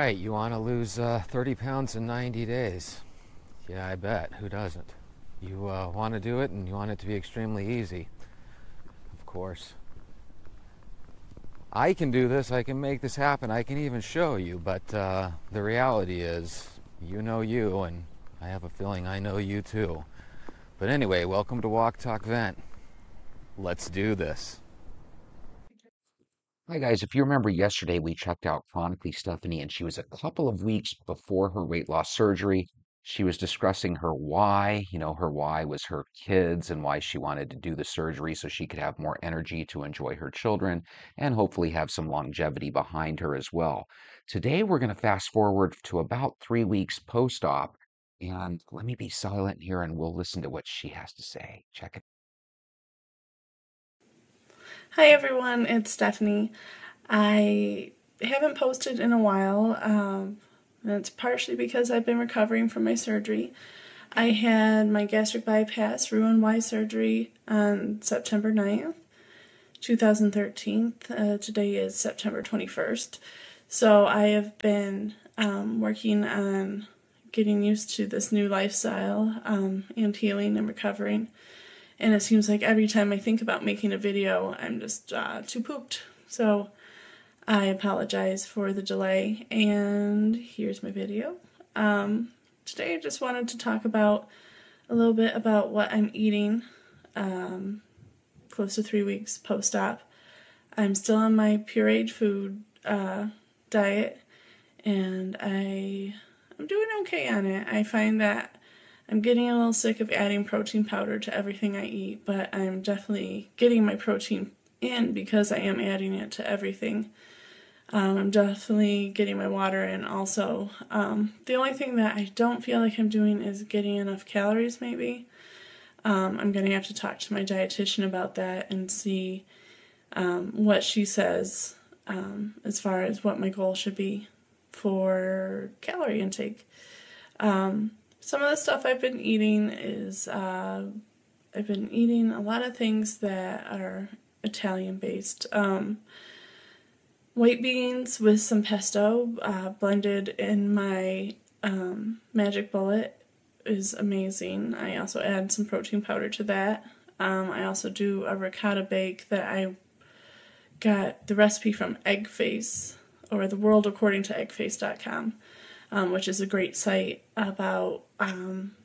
right, you want to lose uh, 30 pounds in 90 days. Yeah, I bet. Who doesn't? You uh, want to do it and you want it to be extremely easy. Of course. I can do this, I can make this happen, I can even show you, but uh, the reality is, you know you, and I have a feeling I know you too. But anyway, welcome to Walk Talk Vent. Let's do this. Hi, guys. If you remember yesterday, we checked out Chronically Stephanie, and she was a couple of weeks before her weight loss surgery. She was discussing her why. You know, her why was her kids and why she wanted to do the surgery so she could have more energy to enjoy her children and hopefully have some longevity behind her as well. Today, we're going to fast forward to about three weeks post op. And let me be silent here and we'll listen to what she has to say. Check it. Hi everyone, it's Stephanie. I haven't posted in a while, um, and it's partially because I've been recovering from my surgery. I had my gastric bypass Roux-en-Y surgery on September 9th, 2013. Uh, today is September 21st. So I have been um, working on getting used to this new lifestyle um, and healing and recovering and it seems like every time I think about making a video, I'm just uh, too pooped. So I apologize for the delay, and here's my video. Um, today I just wanted to talk about a little bit about what I'm eating um, close to three weeks post-op. I'm still on my pureed food uh, diet, and I I'm doing okay on it. I find that I'm getting a little sick of adding protein powder to everything I eat, but I'm definitely getting my protein in because I am adding it to everything. Um, I'm definitely getting my water in also. Um, the only thing that I don't feel like I'm doing is getting enough calories, maybe. Um, I'm going to have to talk to my dietitian about that and see um, what she says um, as far as what my goal should be for calorie intake. Um, some of the stuff I've been eating is uh, I've been eating a lot of things that are Italian based. Um, white beans with some pesto uh, blended in my um, Magic Bullet is amazing. I also add some protein powder to that. Um, I also do a ricotta bake that I got the recipe from Eggface or the world according to eggface.com um, which is a great site about um,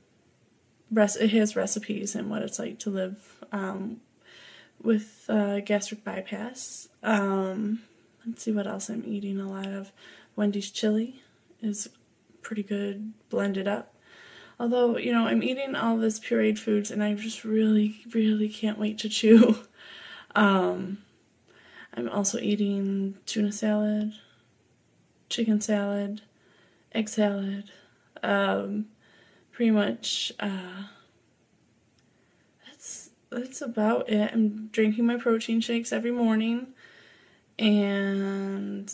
his recipes and what it's like to live um, with uh, gastric bypass. Um, let's see what else I'm eating a lot of. Wendy's chili is pretty good, blended up. Although, you know, I'm eating all this pureed foods and I just really, really can't wait to chew. Um, I'm also eating tuna salad, chicken salad, egg salad. Um, pretty much, uh, that's that's about it. I'm drinking my protein shakes every morning, and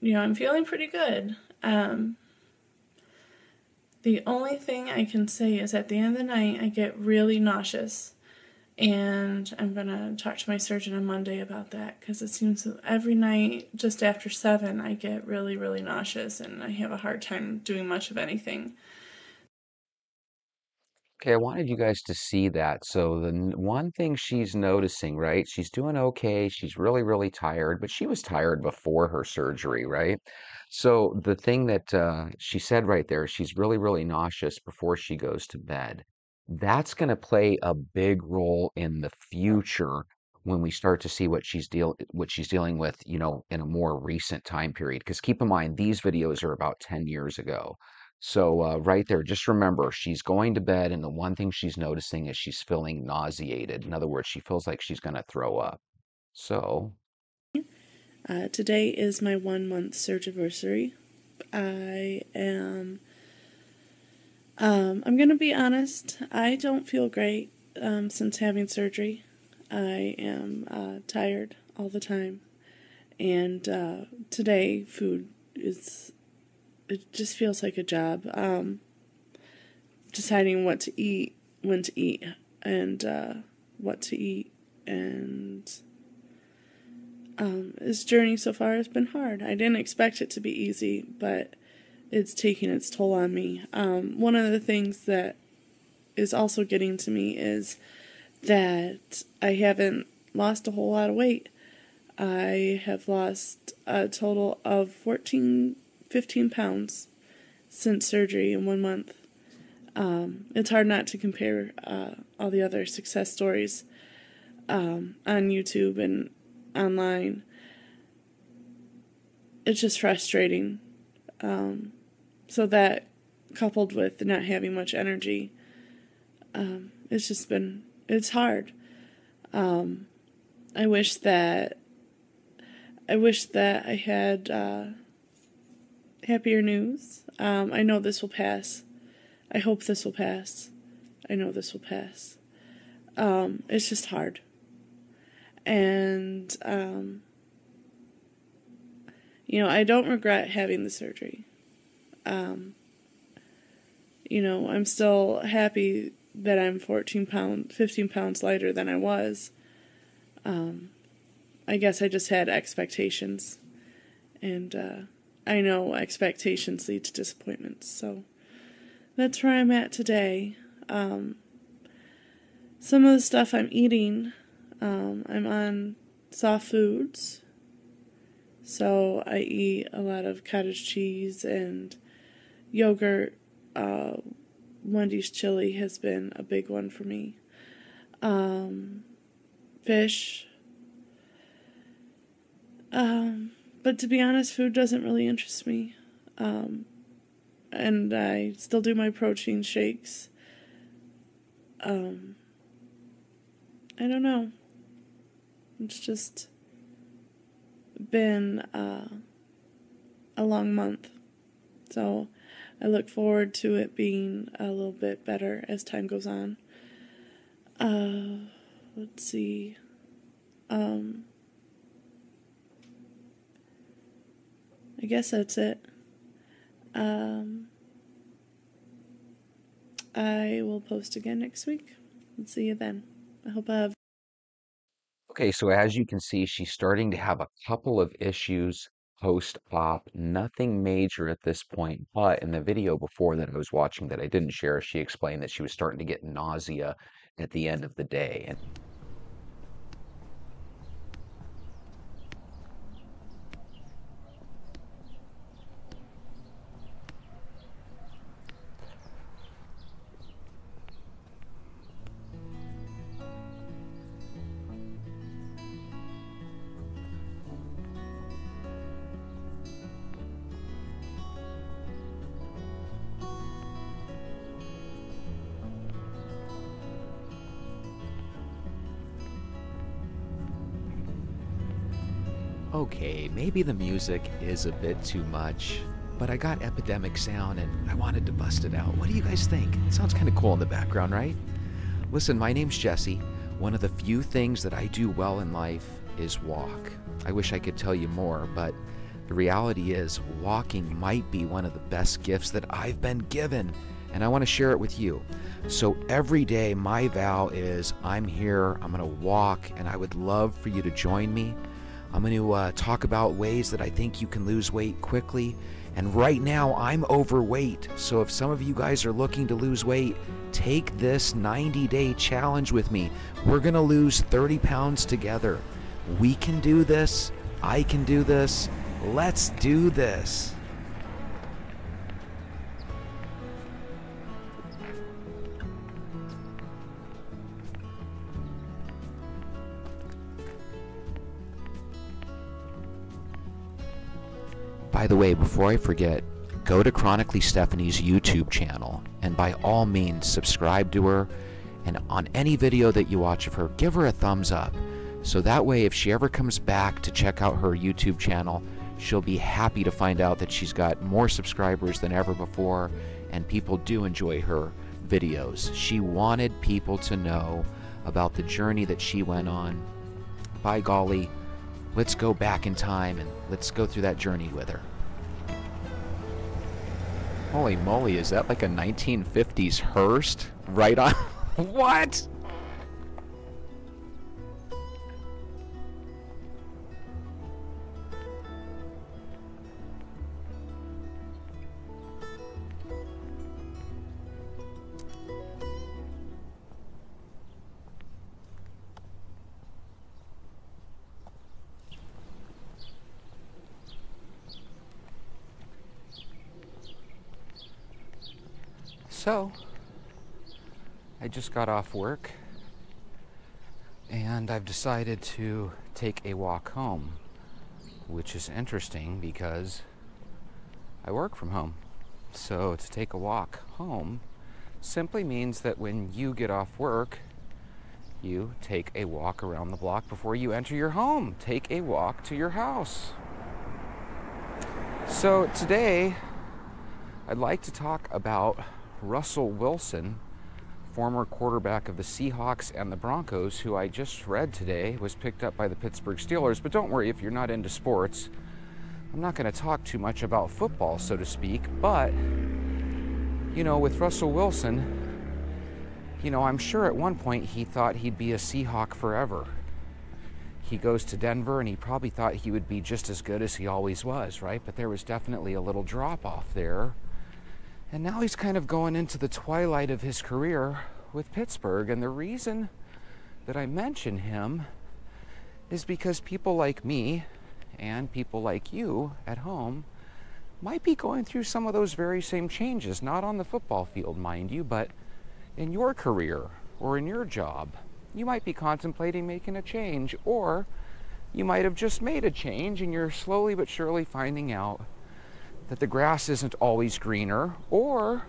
you know I'm feeling pretty good. Um, the only thing I can say is at the end of the night I get really nauseous and I'm gonna talk to my surgeon on Monday about that because it seems every night just after seven I get really really nauseous and I have a hard time doing much of anything. Okay, I wanted you guys to see that. So the one thing she's noticing, right? She's doing okay. She's really, really tired, but she was tired before her surgery, right? So the thing that uh, she said right there, she's really, really nauseous before she goes to bed that's going to play a big role in the future when we start to see what she's deal what she's dealing with, you know, in a more recent time period. Because keep in mind, these videos are about 10 years ago. So uh, right there, just remember, she's going to bed, and the one thing she's noticing is she's feeling nauseated. In other words, she feels like she's going to throw up. So. Uh, today is my one month surge anniversary. I am um, I'm going to be honest, I don't feel great um, since having surgery. I am uh, tired all the time. And uh, today, food is, it just feels like a job. Um, deciding what to eat, when to eat, and uh, what to eat. And um, this journey so far has been hard. I didn't expect it to be easy, but it's taking its toll on me. Um, one of the things that is also getting to me is that I haven't lost a whole lot of weight. I have lost a total of 14, 15 pounds since surgery in one month. Um, it's hard not to compare uh, all the other success stories um, on YouTube and online. It's just frustrating. Um, so that coupled with not having much energy, um, it's just been it's hard. Um, I wish that I wish that I had uh, happier news. Um, I know this will pass. I hope this will pass. I know this will pass. Um, it's just hard. And, um, you know, I don't regret having the surgery. Um, you know, I'm still happy that I'm 14 pounds, 15 pounds lighter than I was. Um, I guess I just had expectations. And, uh, I know expectations lead to disappointments. So that's where I'm at today. Um, some of the stuff I'm eating, um, I'm on soft foods. So I eat a lot of cottage cheese and yogurt. Uh, Wendy's chili has been a big one for me. Um, fish. Um, but to be honest, food doesn't really interest me. Um, and I still do my protein shakes. Um, I don't know. It's just been uh, a long month. So I look forward to it being a little bit better as time goes on. Uh, let's see. Um, I guess that's it. Um, I will post again next week. Let's see you then. I hope I have. Okay, so as you can see, she's starting to have a couple of issues post-op, nothing major at this point, but in the video before that I was watching that I didn't share, she explained that she was starting to get nausea at the end of the day. And Okay, maybe the music is a bit too much, but I got Epidemic Sound and I wanted to bust it out. What do you guys think? It sounds kind of cool in the background, right? Listen, my name's Jesse. One of the few things that I do well in life is walk. I wish I could tell you more, but the reality is, walking might be one of the best gifts that I've been given, and I want to share it with you. So every day, my vow is I'm here, I'm going to walk, and I would love for you to join me. I'm going to uh, talk about ways that I think you can lose weight quickly. And right now, I'm overweight. So if some of you guys are looking to lose weight, take this 90 day challenge with me. We're going to lose 30 pounds together. We can do this. I can do this. Let's do this. By the way, before I forget, go to Chronically Stephanie's YouTube channel and by all means subscribe to her. And on any video that you watch of her, give her a thumbs up. So that way, if she ever comes back to check out her YouTube channel, she'll be happy to find out that she's got more subscribers than ever before and people do enjoy her videos. She wanted people to know about the journey that she went on. By golly, let's go back in time and let's go through that journey with her. Holy moly, is that like a 1950s Hearst? Right on. what? So, I just got off work and I've decided to take a walk home, which is interesting because I work from home. So, to take a walk home simply means that when you get off work, you take a walk around the block before you enter your home. Take a walk to your house. So, today I'd like to talk about Russell Wilson, former quarterback of the Seahawks and the Broncos, who I just read today was picked up by the Pittsburgh Steelers. But don't worry if you're not into sports. I'm not going to talk too much about football, so to speak, but you know, with Russell Wilson, you know, I'm sure at one point he thought he'd be a Seahawk forever. He goes to Denver and he probably thought he would be just as good as he always was, right? But there was definitely a little drop off there and now he's kind of going into the twilight of his career with Pittsburgh. And the reason that I mention him is because people like me and people like you at home might be going through some of those very same changes, not on the football field, mind you, but in your career or in your job. You might be contemplating making a change, or you might have just made a change and you're slowly but surely finding out that the grass isn't always greener, or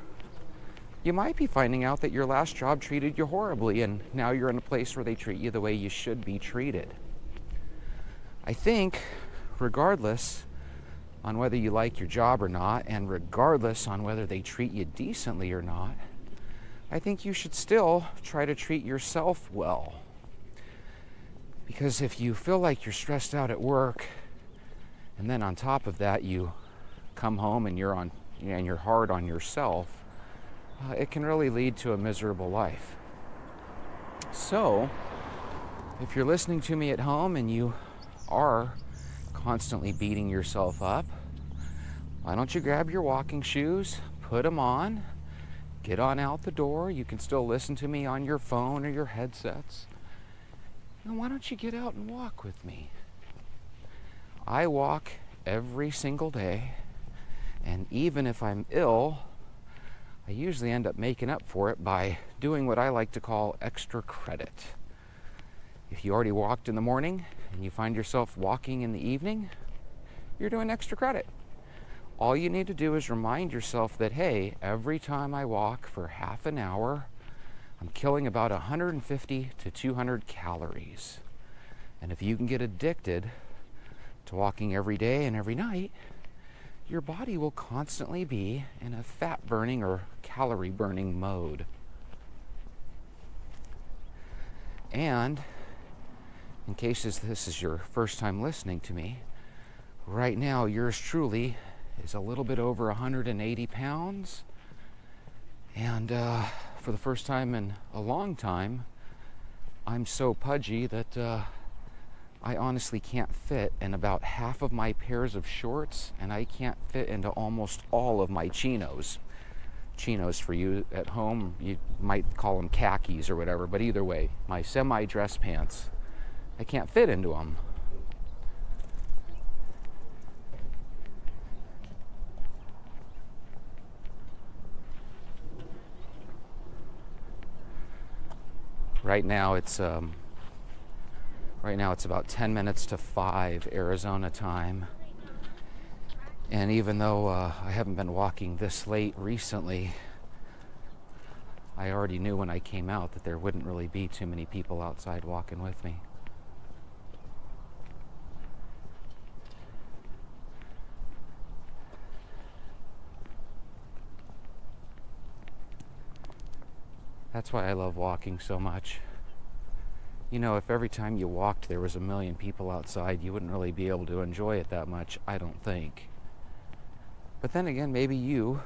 you might be finding out that your last job treated you horribly and now you're in a place where they treat you the way you should be treated. I think, regardless on whether you like your job or not, and regardless on whether they treat you decently or not, I think you should still try to treat yourself well. Because if you feel like you're stressed out at work, and then on top of that, you come home and you're on and you're hard on yourself, uh, it can really lead to a miserable life. So, if you're listening to me at home and you are constantly beating yourself up, why don't you grab your walking shoes, put them on, get on out the door. You can still listen to me on your phone or your headsets. And why don't you get out and walk with me? I walk every single day and even if I'm ill, I usually end up making up for it by doing what I like to call extra credit. If you already walked in the morning and you find yourself walking in the evening, you're doing extra credit. All you need to do is remind yourself that, hey, every time I walk for half an hour, I'm killing about 150 to 200 calories. And if you can get addicted to walking every day and every night, your body will constantly be in a fat burning or calorie burning mode. And in case this is your first time listening to me, right now yours truly is a little bit over 180 pounds. And uh, for the first time in a long time, I'm so pudgy that uh, I honestly can't fit in about half of my pairs of shorts, and I can't fit into almost all of my chinos. Chinos for you at home, you might call them khakis or whatever, but either way, my semi dress pants, I can't fit into them. Right now, it's um, Right now it's about 10 minutes to 5 Arizona time. And even though uh, I haven't been walking this late recently, I already knew when I came out that there wouldn't really be too many people outside walking with me. That's why I love walking so much you know, if every time you walked there was a million people outside, you wouldn't really be able to enjoy it that much, I don't think. But then again, maybe you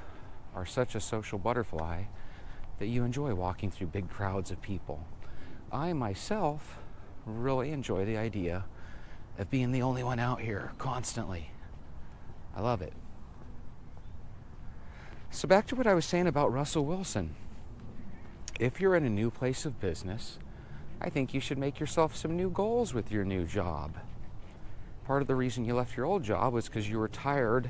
are such a social butterfly that you enjoy walking through big crowds of people. I myself really enjoy the idea of being the only one out here constantly. I love it. So, back to what I was saying about Russell Wilson. If you're in a new place of business, I think you should make yourself some new goals with your new job. Part of the reason you left your old job was because you were tired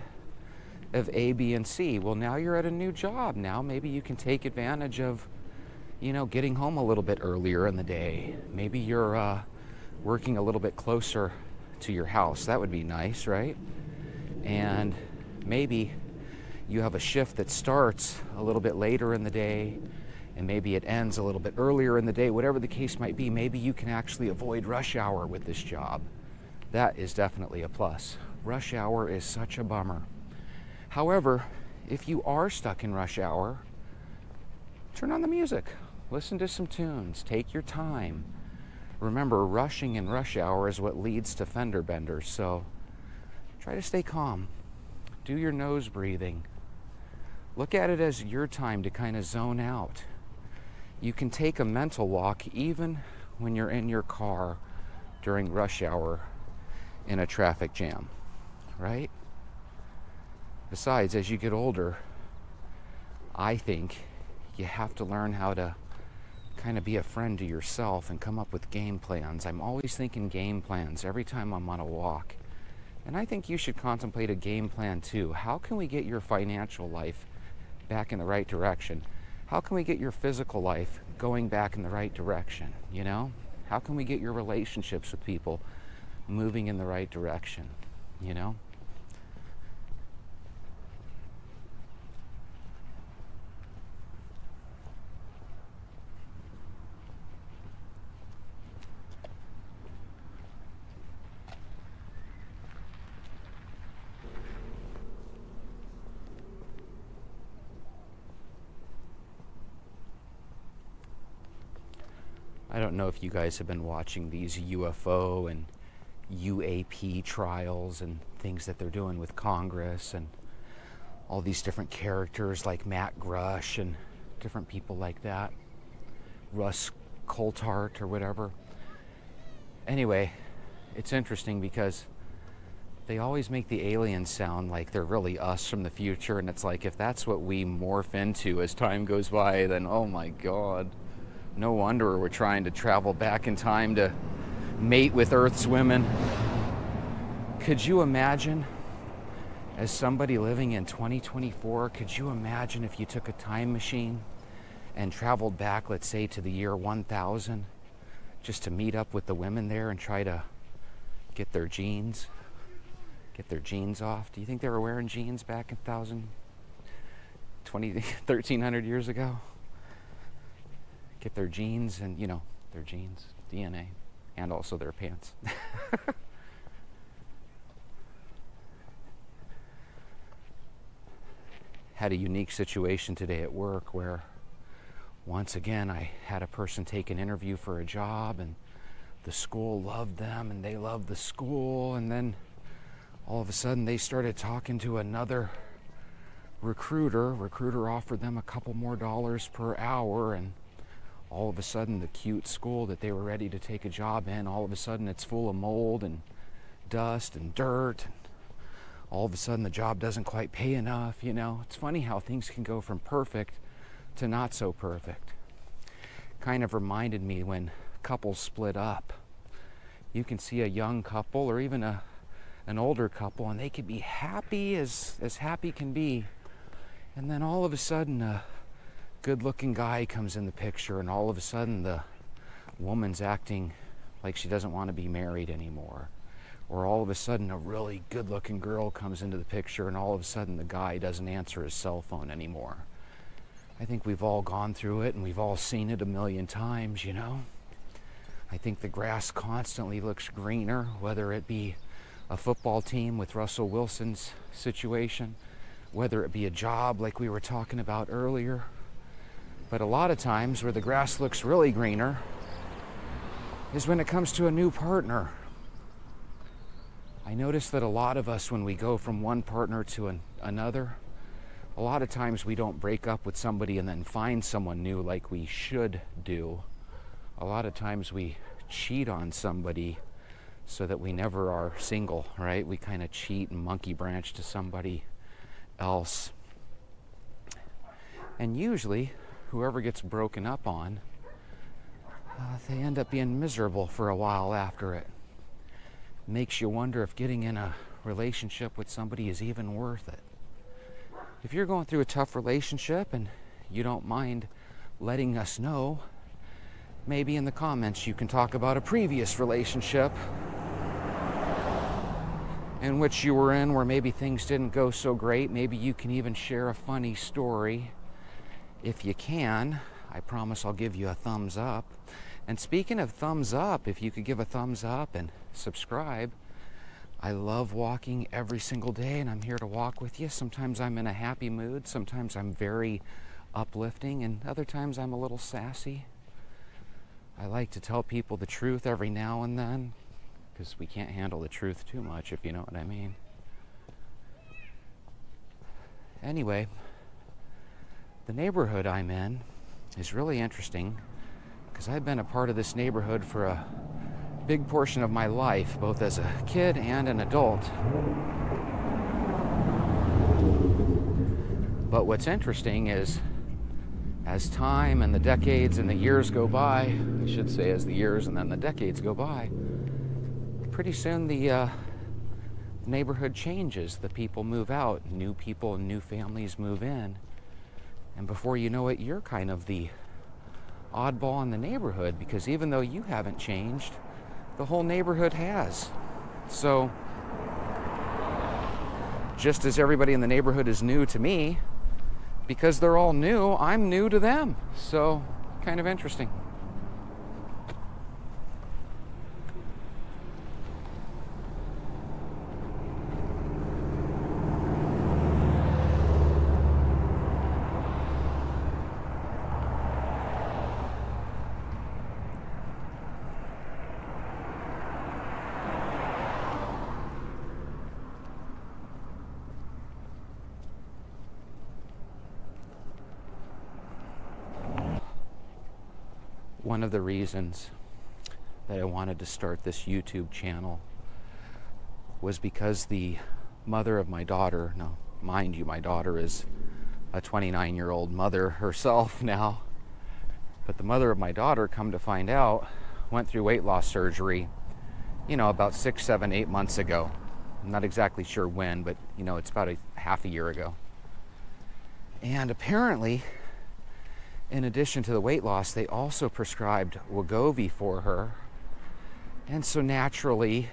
of A, B, and C. Well, now you're at a new job. Now maybe you can take advantage of, you know, getting home a little bit earlier in the day. Maybe you're uh, working a little bit closer to your house. That would be nice, right? And maybe you have a shift that starts a little bit later in the day and maybe it ends a little bit earlier in the day, whatever the case might be, maybe you can actually avoid rush hour with this job. That is definitely a plus. Rush hour is such a bummer. However, if you are stuck in rush hour, turn on the music, listen to some tunes, take your time. Remember, rushing in rush hour is what leads to fender benders, so try to stay calm. Do your nose breathing. Look at it as your time to kind of zone out you can take a mental walk even when you're in your car during rush hour in a traffic jam, right? Besides, as you get older, I think you have to learn how to kind of be a friend to yourself and come up with game plans. I'm always thinking game plans every time I'm on a walk. And I think you should contemplate a game plan too. How can we get your financial life back in the right direction? How can we get your physical life going back in the right direction? You know? How can we get your relationships with people moving in the right direction? You know? I don't know you guys have been watching these UFO and UAP trials and things that they're doing with Congress and all these different characters like Matt Grusch and different people like that. Russ Coulthart or whatever. Anyway, it's interesting because they always make the aliens sound like they're really us from the future, and it's like if that's what we morph into as time goes by, then oh my god. No wonder we're trying to travel back in time to mate with Earth's women. Could you imagine, as somebody living in 2024, could you imagine if you took a time machine and traveled back, let's say, to the year 1000, just to meet up with the women there and try to get their jeans, get their jeans off? Do you think they were wearing jeans back in 1000, 20, 1300 years ago? Get their genes and, you know, their genes, DNA, and also their pants. had a unique situation today at work where once again I had a person take an interview for a job and the school loved them and they loved the school and then all of a sudden they started talking to another recruiter recruiter offered them a couple more dollars per hour and all of a sudden the cute school that they were ready to take a job in, all of a sudden it's full of mold and dust and dirt. And all of a sudden the job doesn't quite pay enough, you know. It's funny how things can go from perfect to not so perfect. Kind of reminded me when couples split up. You can see a young couple or even a an older couple and they could be happy as as happy can be. And then all of a sudden uh, good looking guy comes in the picture, and all of a sudden the woman's acting like she doesn't want to be married anymore. Or all of a sudden a really good looking girl comes into the picture, and all of a sudden the guy doesn't answer his cell phone anymore. I think we've all gone through it and we've all seen it a million times, you know? I think the grass constantly looks greener, whether it be a football team with Russell Wilson's situation, whether it be a job like we were talking about earlier, but a lot of times where the grass looks really greener is when it comes to a new partner. I notice that a lot of us, when we go from one partner to an, another, a lot of times we don't break up with somebody and then find someone new like we should do. A lot of times we cheat on somebody so that we never are single, right? We kind of cheat and monkey branch to somebody else. And usually, whoever gets broken up on, uh, they end up being miserable for a while after it. Makes you wonder if getting in a relationship with somebody is even worth it. if you're going through a tough relationship and you don't mind letting us know, maybe in the comments you can talk about a previous relationship in which you were in where maybe things didn't go so great. Maybe you can even share a funny story. If you can, I promise I'll give you a thumbs up. And speaking of thumbs up, if you could give a thumbs up and subscribe, I love walking every single day and I'm here to walk with you. Sometimes I'm in a happy mood, sometimes I'm very uplifting, and other times I'm a little sassy. I like to tell people the truth every now and then because we can't handle the truth too much, if you know what I mean. Anyway, the neighborhood I'm in is really interesting because I've been a part of this neighborhood for a big portion of my life, both as a kid and an adult. But what's interesting is as time and the decades and the years go by, I should say, as the years and then the decades go by, pretty soon the uh, neighborhood changes. The people move out, new people and new families move in. And before you know it, you're kind of the oddball in the neighborhood because even though you haven't changed, the whole neighborhood has. So, just as everybody in the neighborhood is new to me, because they're all new, I'm new to them. So, kind of interesting. One of the reasons that I wanted to start this YouTube channel was because the mother of my daughter, now, mind you, my daughter is a 29 year old mother herself now, but the mother of my daughter, come to find out, went through weight loss surgery, you know, about six, seven, eight months ago. I'm not exactly sure when, but, you know, it's about a half a year ago. And apparently, in addition to the weight loss, they also prescribed Wegovy for her. And so naturally,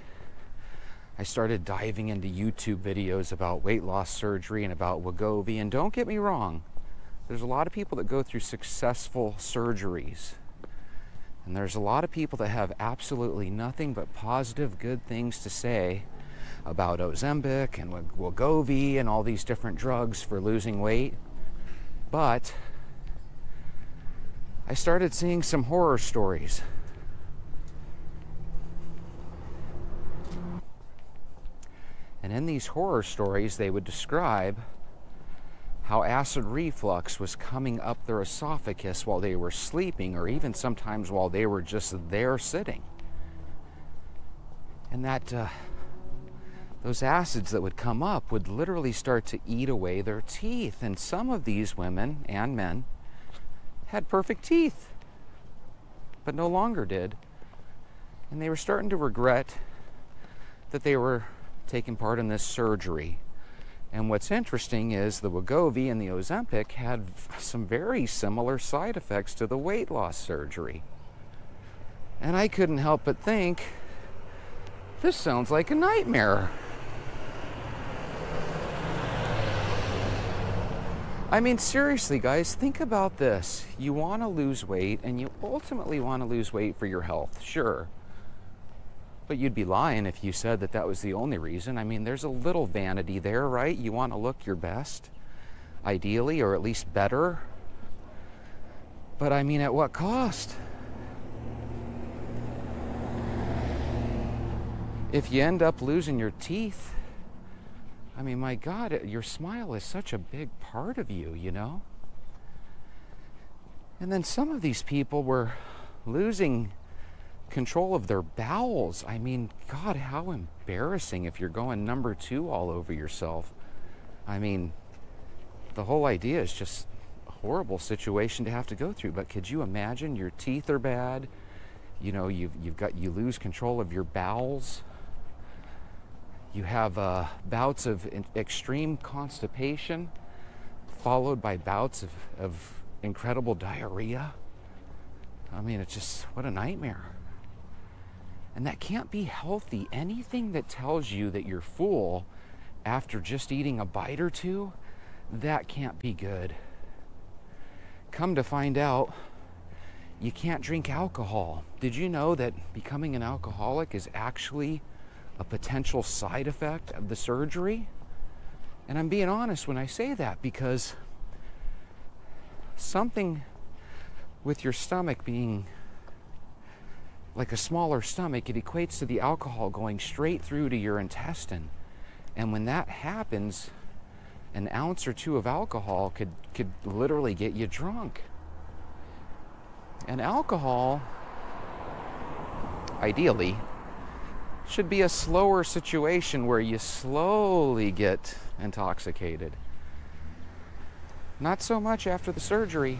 I started diving into YouTube videos about weight loss surgery and about Wegovy. And don't get me wrong, there's a lot of people that go through successful surgeries. And there's a lot of people that have absolutely nothing but positive, good things to say about Ozempic and Wegovy and all these different drugs for losing weight. But I started seeing some horror stories. And in these horror stories, they would describe how acid reflux was coming up their esophagus while they were sleeping, or even sometimes while they were just there sitting. And that uh, those acids that would come up would literally start to eat away their teeth. And some of these women and men had perfect teeth, but no longer did. And they were starting to regret that they were taking part in this surgery. And what's interesting is the Wegovy and the Ozempic had some very similar side effects to the weight loss surgery. And I couldn't help but think, this sounds like a nightmare. I mean, seriously, guys, think about this. You want to lose weight, and you ultimately want to lose weight for your health, sure. But you'd be lying if you said that that was the only reason. I mean, there's a little vanity there, right? You want to look your best, ideally, or at least better. But I mean, at what cost? If you end up losing your teeth, I mean, my God, uh, your smile is such a big part of you, you know? And then some of these people were losing control of their bowels. I mean, God, how embarrassing if you're going number two all over yourself. I mean, the whole idea is just a horrible situation to have to go through. But could you imagine your teeth are bad? You know, you've, you've got, you lose control of your bowels. You have uh, bouts of extreme constipation. followed by bouts of, of incredible diarrhea. I mean, it's just what a nightmare. And that can't be healthy. Anything that tells you that you're full after just eating a bite or two, that can't be good. Come to find out, you can't drink alcohol. Did you know that becoming an alcoholic is actually a potential side effect of the surgery? And I'm being honest when I say that because something with your stomach being like a smaller stomach, it equates to the alcohol going straight through to your intestine. And when that happens, an ounce or two of alcohol could, could literally get you drunk. And alcohol, ideally, should be a slower situation where you slowly get intoxicated. Not so much after the surgery.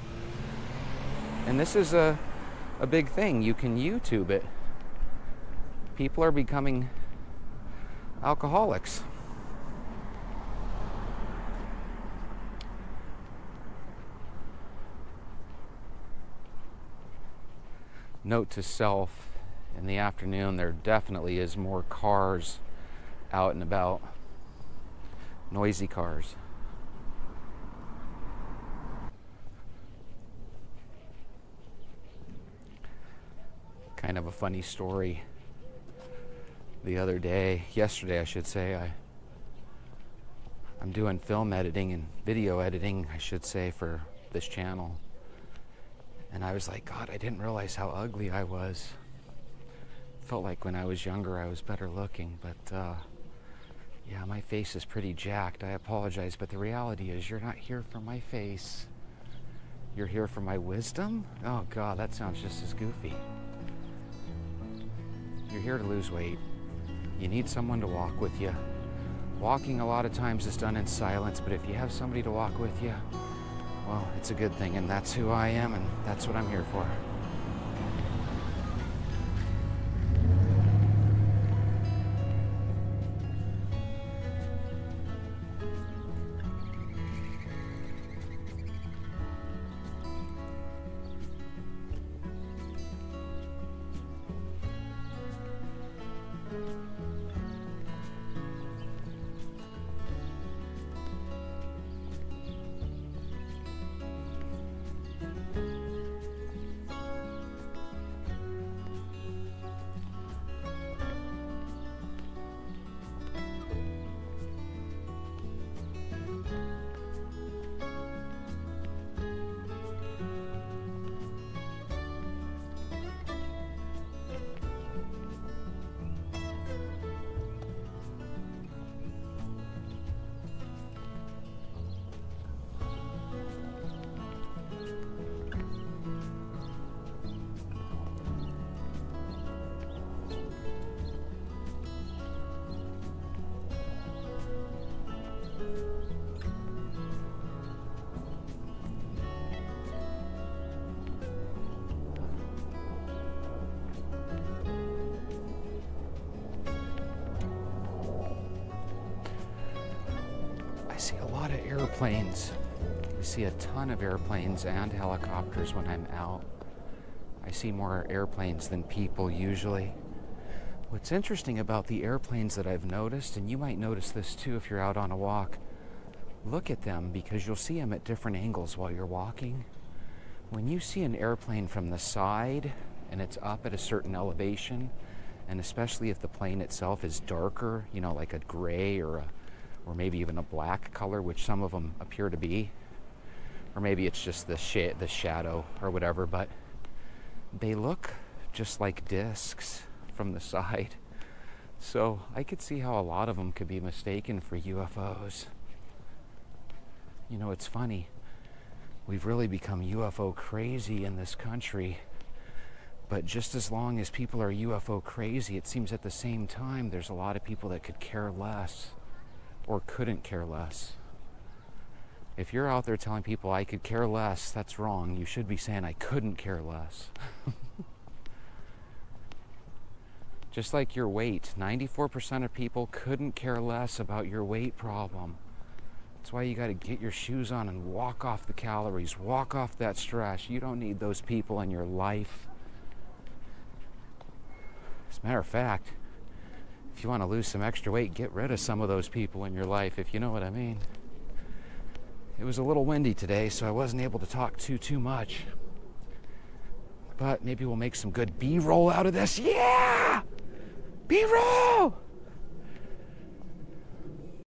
And this is a, a big thing. You can YouTube it. People are becoming alcoholics. Note to self in the afternoon, there definitely is more cars out and about, noisy cars. kind of a funny story. The other day, yesterday I should say, I I'm doing film editing and video editing, I should say, for this channel. And I was like, God, I didn't realize how ugly I was. Felt like when I was younger I was better looking, but uh, yeah, my face is pretty jacked. I apologize, but the reality is you're not here for my face. You're here for my wisdom? Oh, God, that sounds just as goofy. You're here to lose weight. You need someone to walk with you. Walking a lot of times is done in silence, but if you have somebody to walk with you, well, it's a good thing, and that's who I am, and that's what I'm here for. Airplanes. I see a ton of airplanes and helicopters when I'm out. I see more airplanes than people usually. What's interesting about the airplanes that I've noticed, and you might notice this too if you're out on a walk, look at them because you'll see them at different angles while you're walking. When you see an airplane from the side and it's up at a certain elevation, and especially if the plane itself is darker, you know, like a gray or a or maybe even a black color, which some of them appear to be, or maybe it's just the sh- the shadow or whatever. But they look just like discs from the side, so I could see how a lot of them could be mistaken for UFOs. You know, it's funny. We've really become UFO crazy in this country. But just as long as people are UFO crazy, it seems at the same time there's a lot of people that could care less or couldn't care less. If you're out there telling people I could care less, that's wrong. You should be saying I couldn't care less. Just like your weight, 94% of people couldn't care less about your weight problem. That's why you got to get your shoes on and walk off the calories, walk off that stress. You don't need those people in your life. As a matter of fact, if you want to lose some extra weight, get rid of some of those people in your life, if you know what I mean. It was a little windy today, so I wasn't able to talk too too much. But maybe we'll make some good B-roll out of this. Yeah! B-roll!